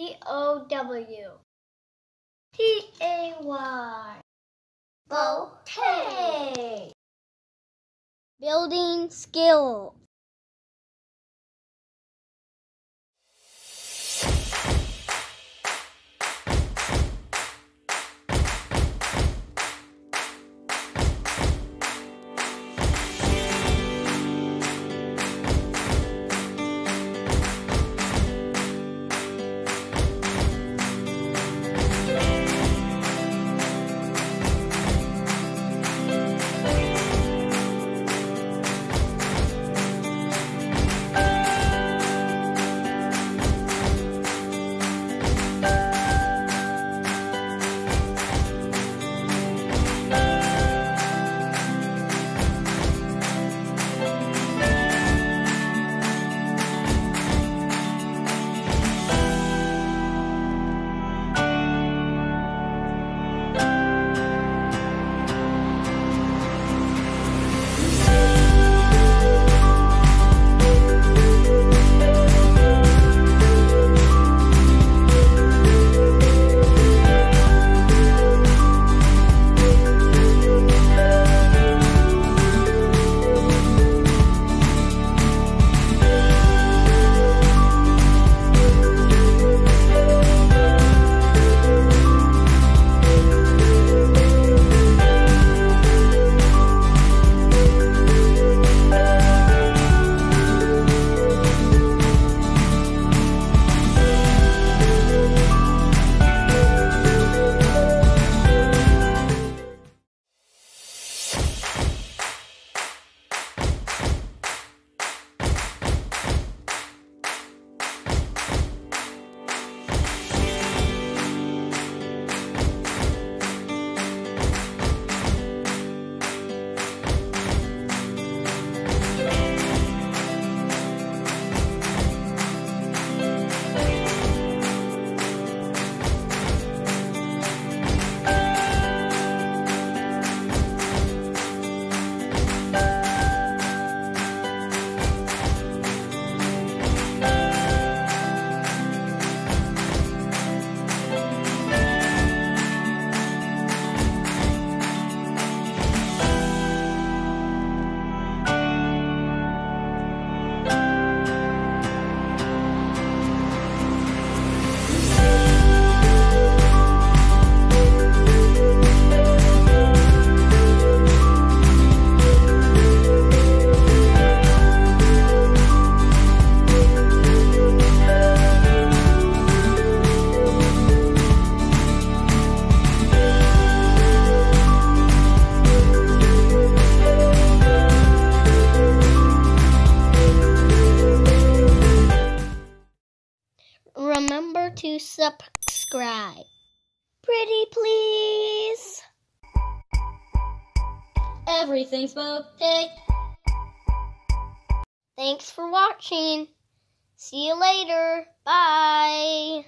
B O W T A Y. Bowtay. Building skill. Subscribe. Pretty please. Everything's okay. Thanks for watching. See you later. Bye.